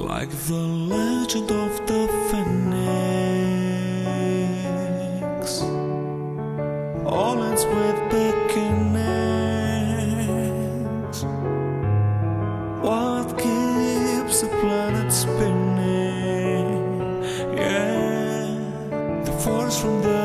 like the legend of the phoenix. All ends with beginnings. What keeps the planet spinning? Yeah, the force from the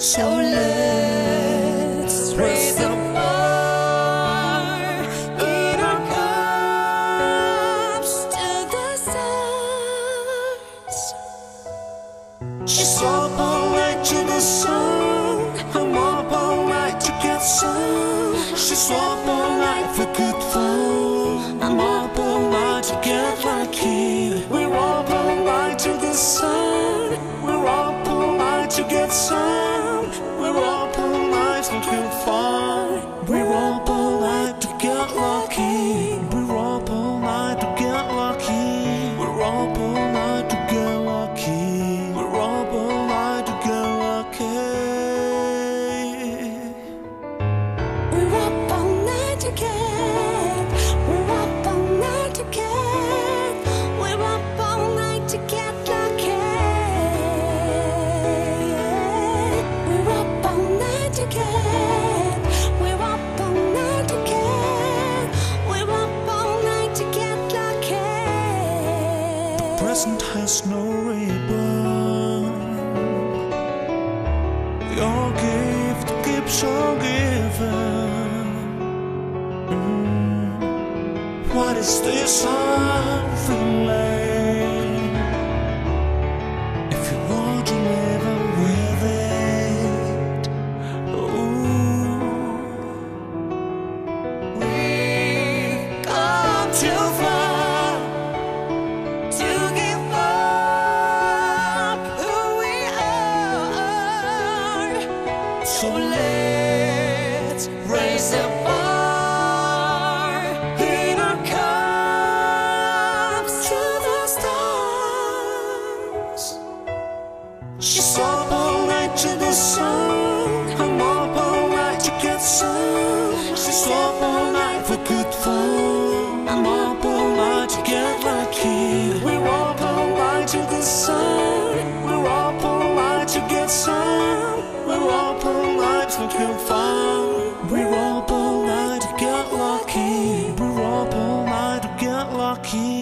So let's raise the bar in our cups to the stars. She's up all night to the sun. I'm up all night to get some. She's up all night for good fun. I'm up all night to get lucky. We're up all night to the sun. We're up all night to get some. Present has no ribbon. Your gift keeps on giving. Is this I'm feeling? If you want to live with it, ooh. We've come too far To give up who we are. So let's raise the bar time We're all night looking fine We're all night to get lucky. We're all night to get lucky.